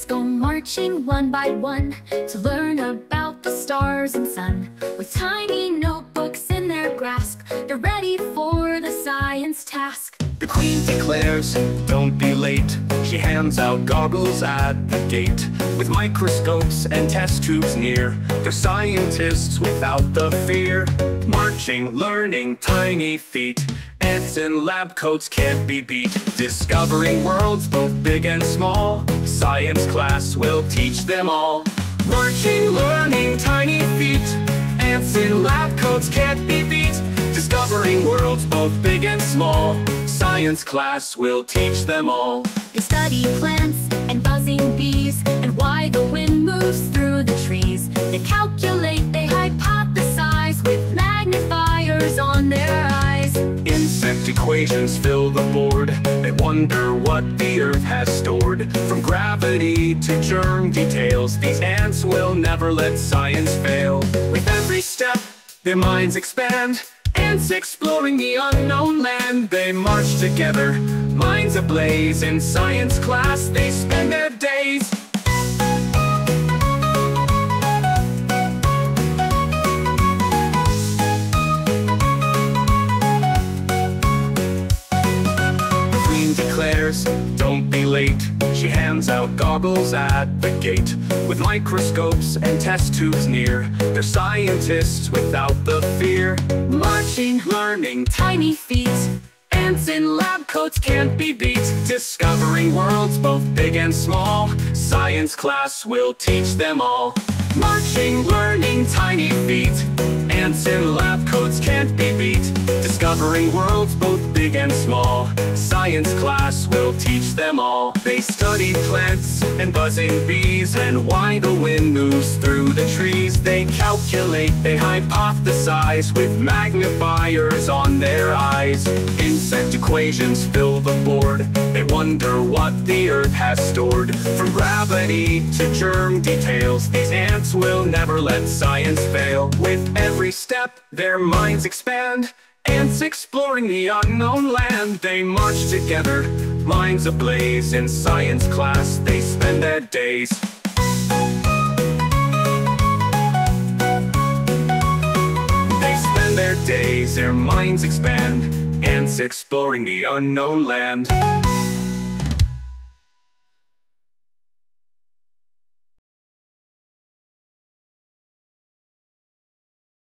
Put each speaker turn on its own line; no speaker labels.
ants go marching one by one to learn about the stars and sun. With tiny notebooks in their grasp, they're ready for the science task.
The queen declares, don't be late. She hands out goggles at the gate. With microscopes and test tubes near, they're scientists without the fear. Marching, learning, tiny feet. Ants in lab coats can't be beat. Discovering worlds both big and small. Science class will teach them all. Marching, learning, tiny feet. Ants in lab coats can't be beat. Discovering worlds both big and small. Science class will teach them all.
They study plants
fill the board. They wonder what the earth has stored. From gravity to germ details, these ants will never let science fail. With every step, their minds expand. Ants exploring the unknown land. They march together, minds ablaze. In science class, they spend their days. Late. She hands out goggles at the gate. With microscopes and test tubes near, they're scientists without the fear. Marching, learning, tiny feet. Ants in lab coats can't be beat. Discovering worlds both big and small. Science class will teach them all. Marching, learning, tiny feet. Ants in lab coats can't be beat. Discovering worlds and small. Science class will teach them all. They study plants and buzzing bees and why the wind moves through the trees. They calculate, they hypothesize with magnifiers on their eyes. Insect equations fill the board. They wonder what the earth has stored. From gravity to germ details, these ants will never let science fail. With every step, their minds expand. Ants exploring the unknown land. They march together, minds ablaze. In science class, they spend their days. They spend their days, their minds expand. Ants exploring the unknown land.